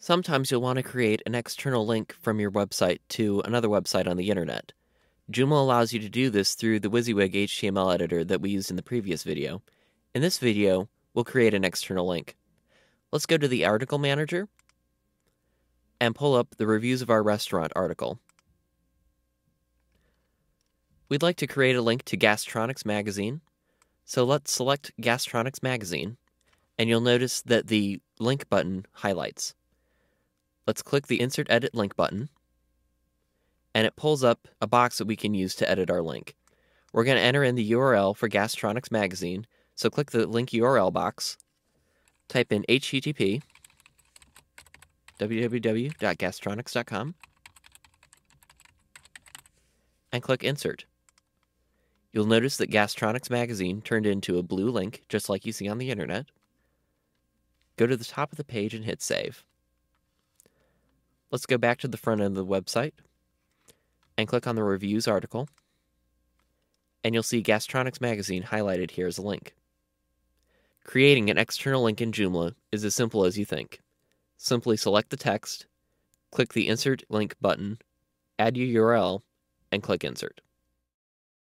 Sometimes you'll want to create an external link from your website to another website on the internet. Joomla allows you to do this through the WYSIWYG HTML editor that we used in the previous video. In this video, we'll create an external link. Let's go to the article manager and pull up the reviews of our restaurant article. We'd like to create a link to Gastronics magazine, so let's select Gastronics magazine, and you'll notice that the link button highlights. Let's click the Insert Edit Link button, and it pulls up a box that we can use to edit our link. We're going to enter in the URL for Gastronics magazine, so click the link URL box, type in http www.gastronomics.com and click Insert. You'll notice that Gastronics magazine turned into a blue link just like you see on the internet. Go to the top of the page and hit Save. Let's go back to the front end of the website and click on the Reviews article, and you'll see Gastronics Magazine highlighted here as a link. Creating an external link in Joomla is as simple as you think. Simply select the text, click the Insert Link button, add your URL, and click Insert.